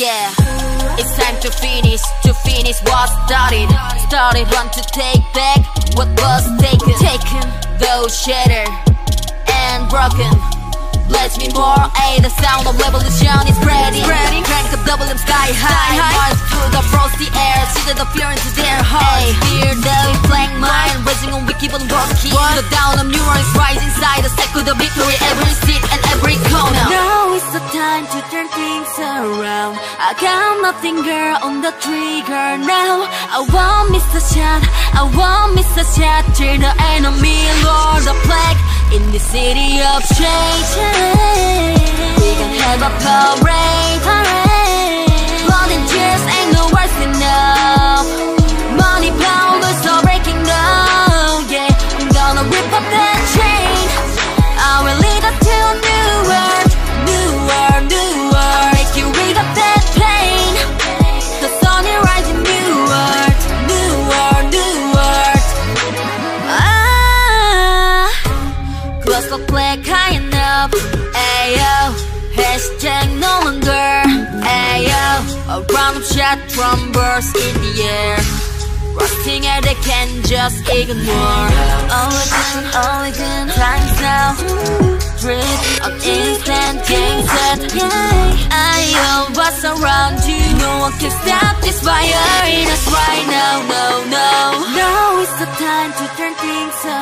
Yeah, it's time to finish, to finish what started. Started, want to take back what was taken. Taken, though shattered and broken. Bless me more, A, the sound of revolution is spreading. spreading. Crank up double M sky high. March through the frosty air, see the fear into their hearts. Fear the flank mind, raising on we keep on walking. The down of neurons rise inside the cycle of victory, every around. I got nothing, girl, on the trigger now. I want Mr. Shot, I want Mr. Shot, turn the enemy, Lord the plague in the city of change. We can have a parade, parade. Blood and tears ain't no. Money powers are breaking down. Yeah, I'm gonna rip up that chain. Close the flag high enough Ayo Hashtag no longer. Ayo A round of shot drum burst in the air. Rusting air they can just ignore. All again, all again Times now. Drip of instant game set Ayo what's around you. No one can stop this fire in us right now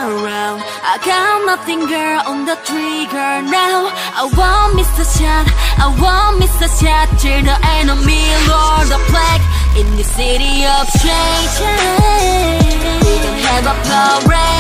around I got nothing girl on the trigger now I want Mr. Shot I want Mr. Shot Turn the enemy Lord the plague In the city of change We can have a parade